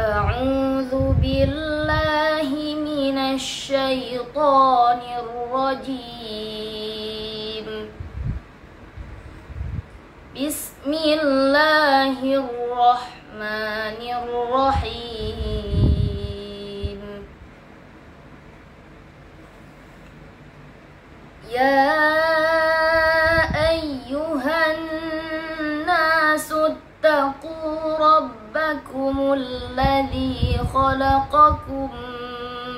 أعوذ بالله من الشيطان الرجيم. بسم الله الرحمن الرحيم. يا أيها الناس اتقوا ربكم الذي خلقكم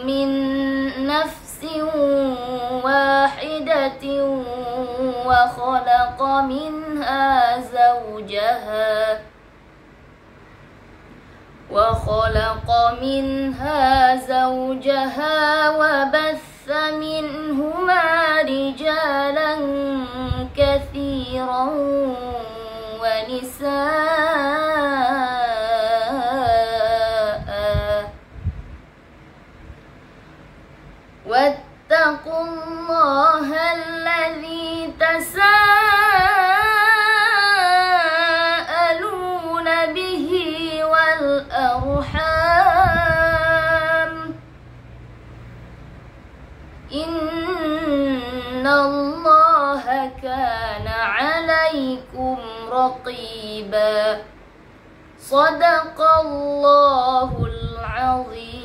من نفس واحدة وخلق منها زوجها وخلق منها زوجها وبث منهما رجالا كثيرا ونساء واتقوا الله الذي تساءلون به والأرحام. إن الله كان عليكم رقيبا. صدق الله العظيم.